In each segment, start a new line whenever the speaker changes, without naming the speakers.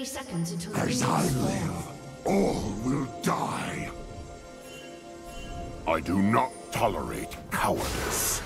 30 seconds until
As I live, all will die. I do not tolerate cowardice.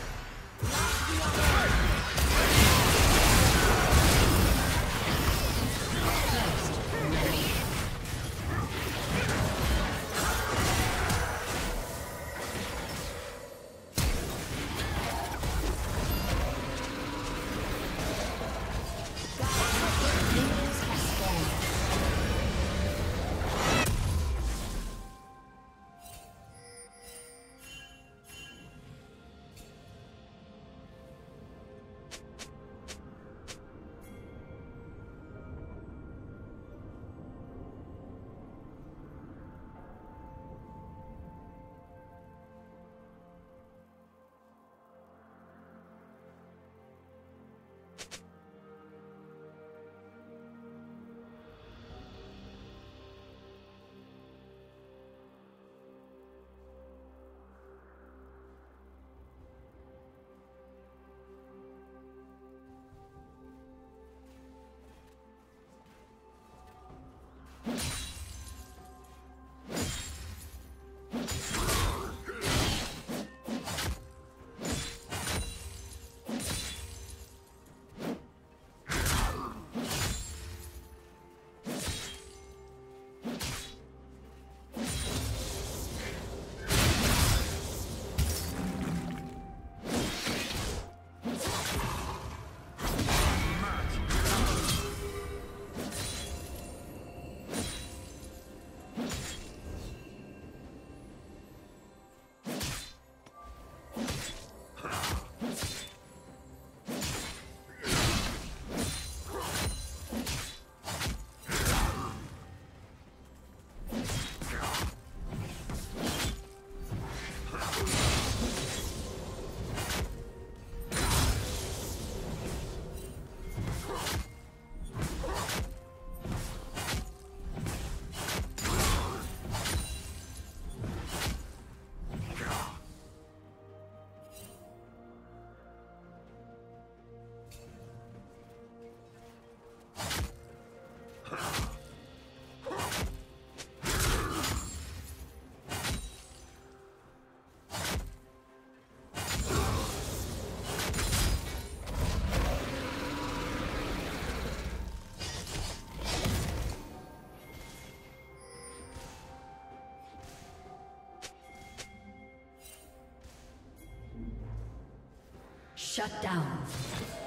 you Shut down.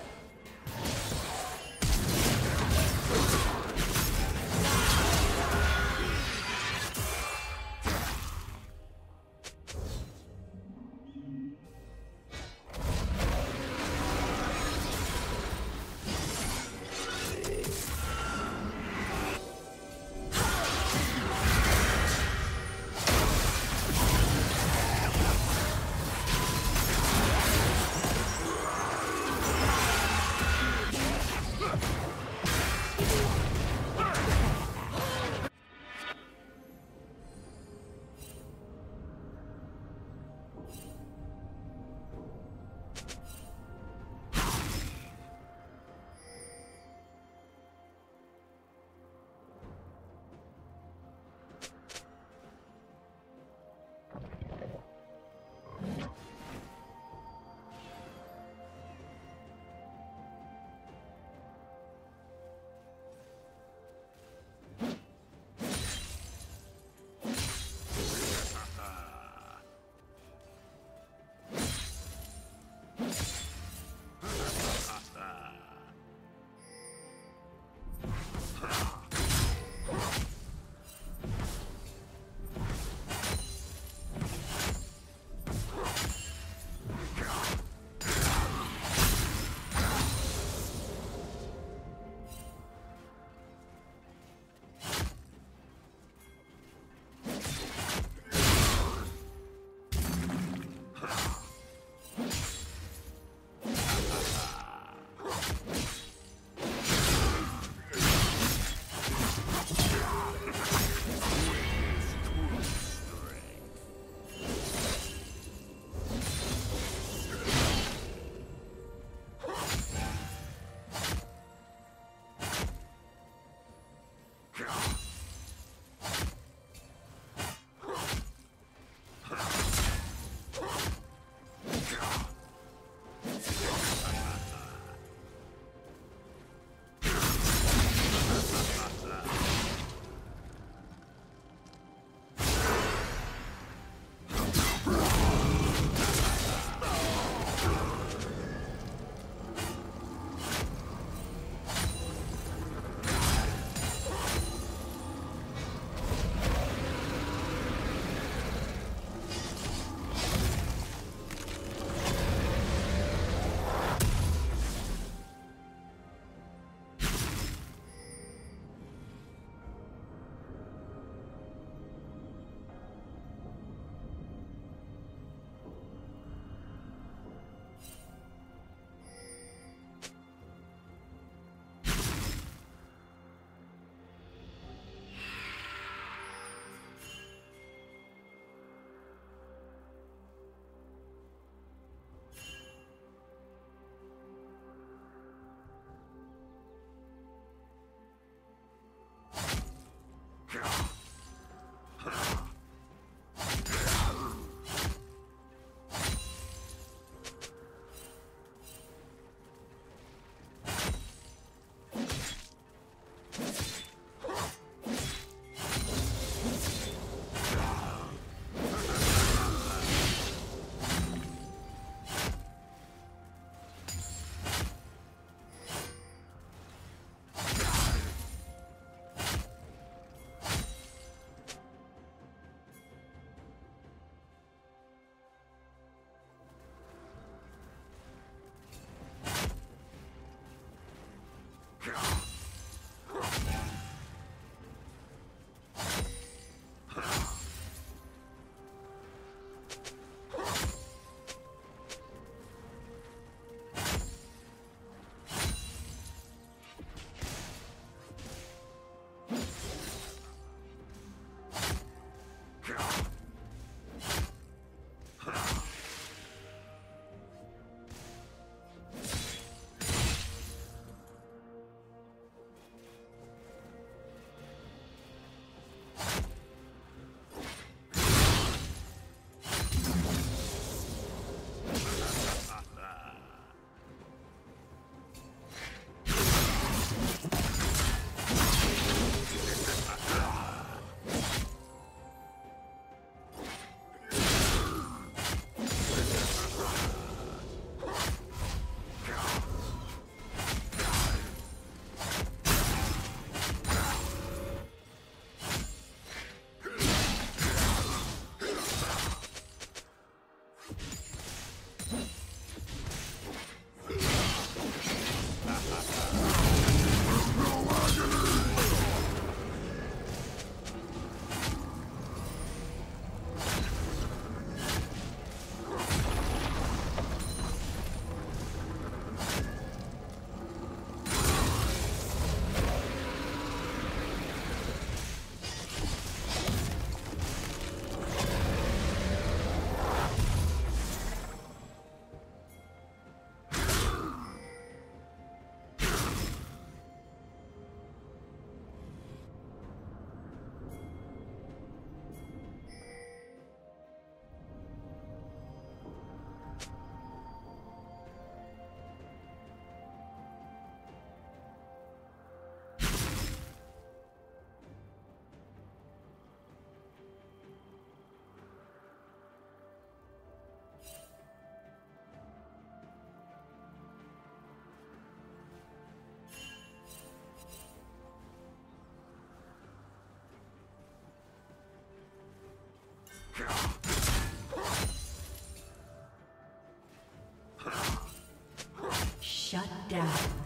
Down.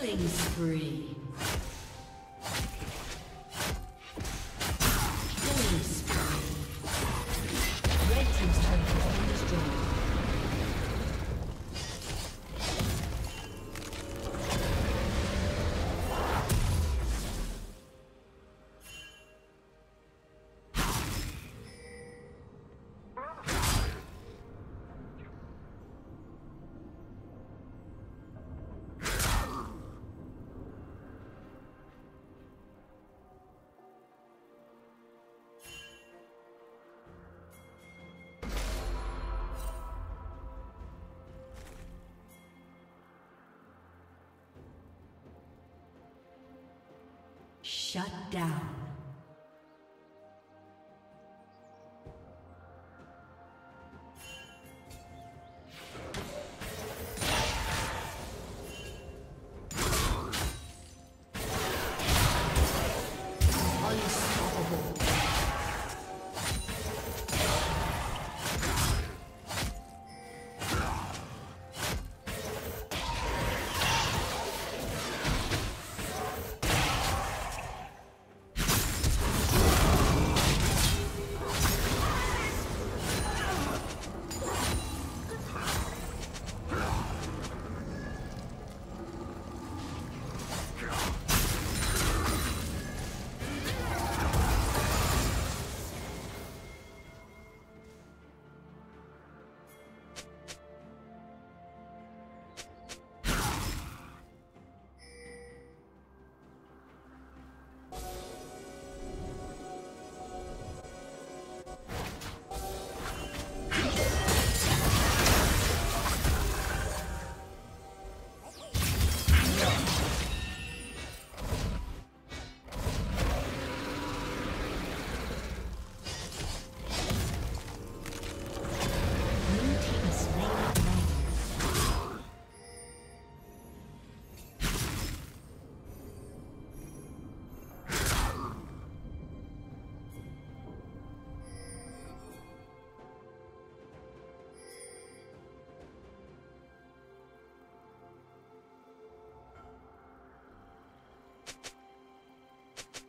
Killing spree. Shut down.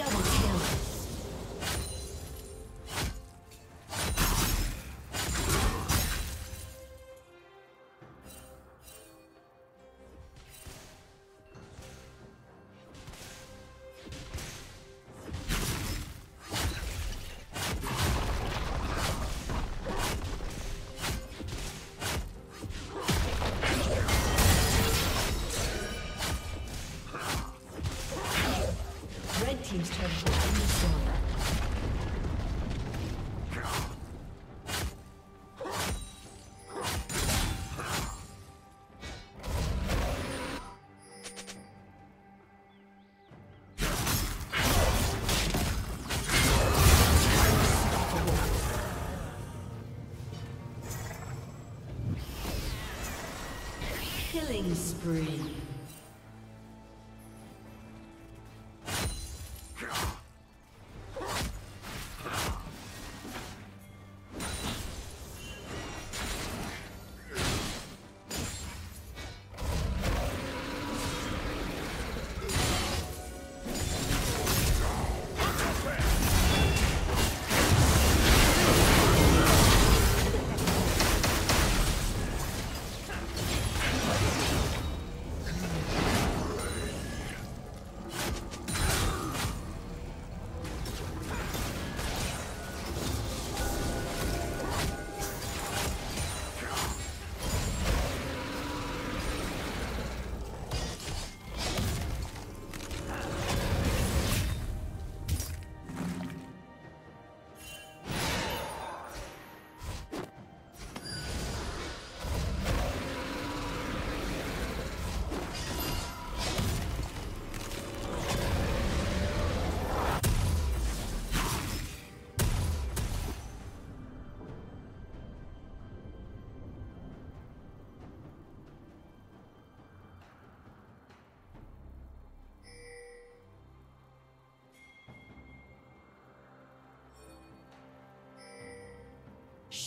Killing spree.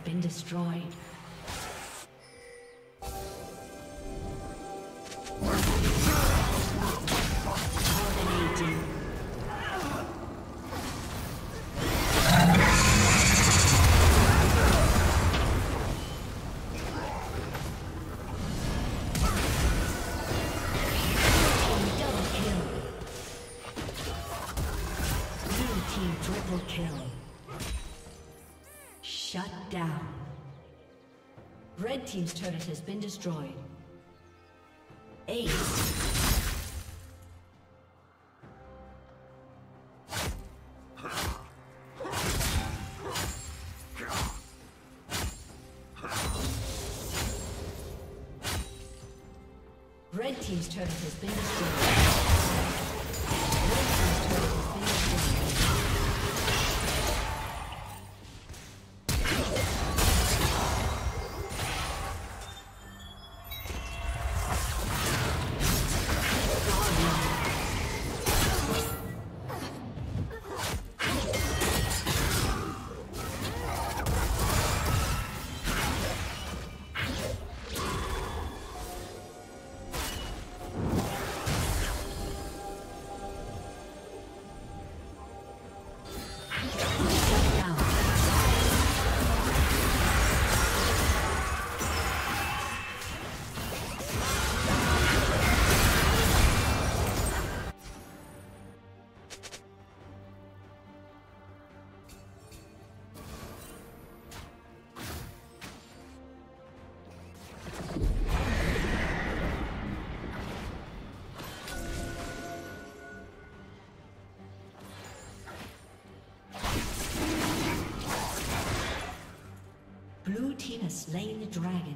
Been destroyed. Team's turret has been destroyed. Ace. Red Team's turret has been destroyed. Slain the dragon.